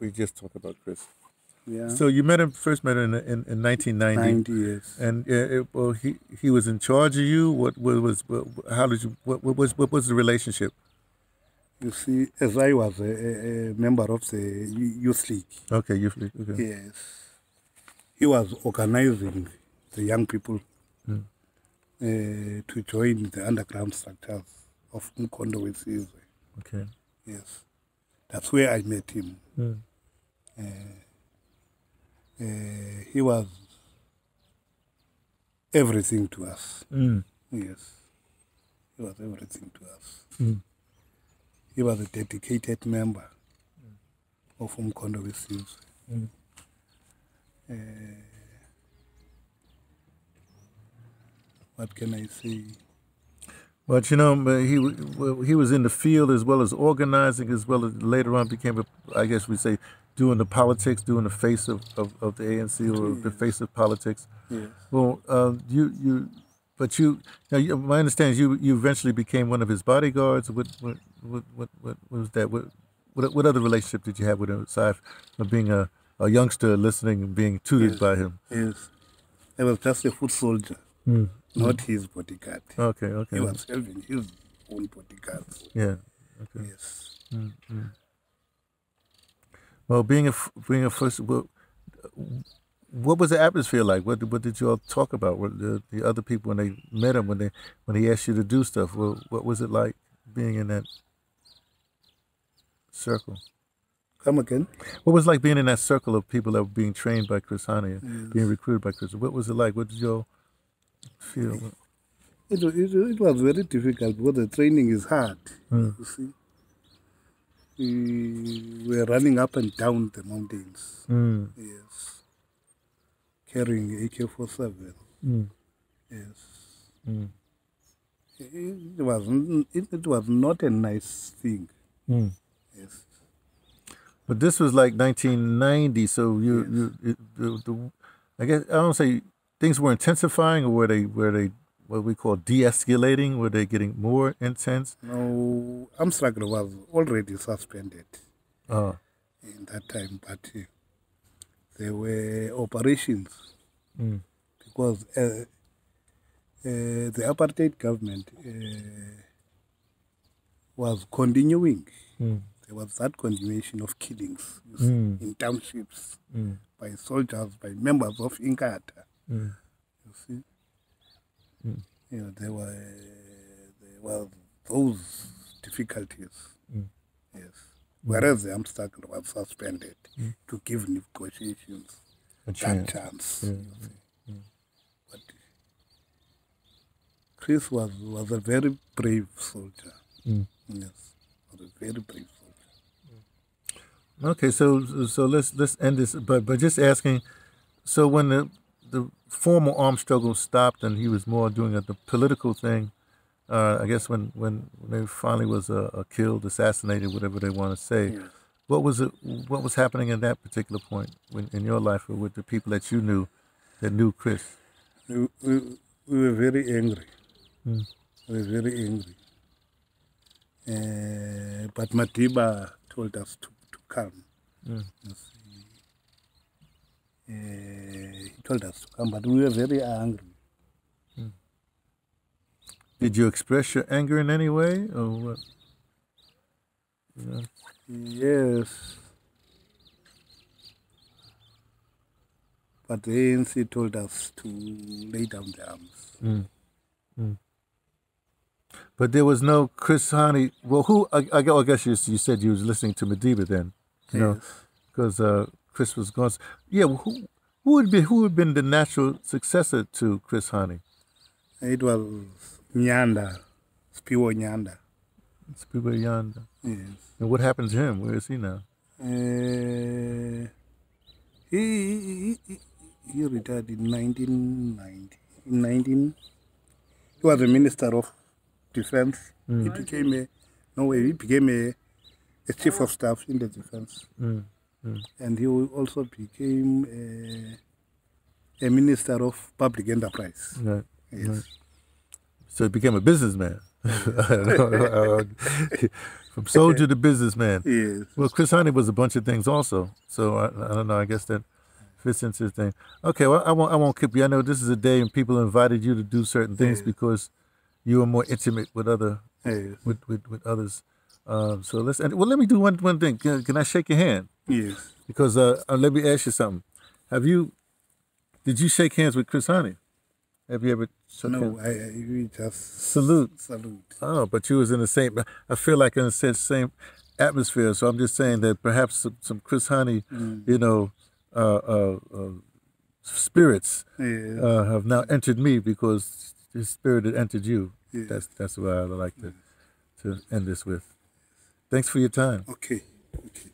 we just talked about Chris. Yeah. So you met him first met him in in, in 1990, 90 years. and uh, it, well, he he was in charge of you. What, what was what, how did you what, what was what was the relationship? You see, as I was a, a, member of the Youth League, Okay, you okay. yes, he was organizing the young people Hmm. uh, to join the underground structures of Mkhonto we Sizwe. okay. Yes, that's where I met him. Hmm. Uh, uh, he was everything to us. Mm. Yes, he was everything to us. Mm. He was a dedicated member of Umkhonto we Sizwe. Mm. Uh, what can I say? But you know, he he was in the field as well as organizing, as well as later on became a, I guess we say, doing the politics, doing the face of, of, of the ANC or the face of politics. Yes. Well, uh, you you, but you, now you, my understanding is you you eventually became one of his bodyguards. What what what what, what was that? What, what what other relationship did you have with him aside from being a, a youngster listening and being tutored Yes. by him? Yes. I was just a foot soldier, Mm. not his bodyguard. Okay, okay, He was having his own bodyguards. yeah. Okay. Yes. Well, being a being a first, well, what was the atmosphere like? What what did you all talk about? What the, the other people when they met him when they when he asked you to do stuff? Well, what was it like being in that circle? Come again? What was it like being in that circle of people that were being trained by Chris Hani, and being recruited by Chris? What was it like? What did you all feel? It, it, it was very difficult because the training is hard. Hmm. You see, we were running up and down the mountains. Mm, Yes, carrying AK forty seven. mm, Yes, mm, it was it, it was not a nice thing. mm. Yes, But this was like 1990, so you you it, the, the I guess I don't say things were intensifying, or were they were they what we call de-escalating? Were they getting more intense? no, armed struggle was already suspended Uh, in that time, but uh, there were operations mm, because uh, uh, the apartheid government uh, was continuing. mm, There was that continuation of killings Mm. in townships mm, by soldiers, by members of Inkatha. mm, You see, Mm. you know, there were there were those difficulties. Mm. Yes. Mm. Whereas the armed struggle was suspended mm. to give negotiations a that chance. chance. Yeah, see. But Chris was, was a very brave soldier. Mm. Yes, was a very brave soldier. Okay, so so let's let's end this, but but just asking. So when the the formal armed struggle stopped and he was more doing a, the political thing, uh, I guess when when when he finally was uh, uh, killed, assassinated, whatever they want to say, Yes. what was it? What was happening at that particular point when, in your life, or with the people that you knew, that knew Chris? We, we, we were very angry. Mm. We were very angry. Uh, but Madiba told us to, to calm. Mm. You see. Uh, he told us to come, but we were very angry. Did you express your anger in any way, or what? Yes. But the ANC told us to lay down the arms. Mm. Mm. But there was no Chris Hani. Well, who? I, I guess you, you said you was listening to Madiba then, you know, because uh, Chris was gone. Yeah, well, who who would be who would have been the natural successor to Chris Hani? It was Nyanda, Siphiwe Nyanda. It's Nyanda. Yes. And what happened to him? Where is he now? Uh, he, he, he retired in 1990. In 19, he was a minister of defense. He became a, no way, he became a, a chief of staff in the defense. Mm. And he also became a, a minister of public enterprise. Right. Yes. Right. So he became a businessman. From soldier to businessman. Yes. Well, Chris Hani was a bunch of things also. So I, I don't know. I guess that fits into his thing. Okay. Well, I won't. I won't keep you. I know this is a day and people invited you to do certain things Yeah. because you are more intimate with other Yes. with with, with others. Um, so let's. And, well, let me do one one thing. Can, can I shake your hand? Yes. Because uh, uh, let me ask you something. Have you? Did you shake hands with Chris Hani? Have you ever? shook? No, I, I we just Salute. salute. Oh, but you was in the same. I feel like in the same- same atmosphere. So I'm just saying that perhaps some, some Chris Hani, you know, uh, uh, uh, spirits Yes. uh, have now entered me because his spirit had entered you. Yeah. That's that's what I would like to to end this with. Thanks for your time. okay. Okay.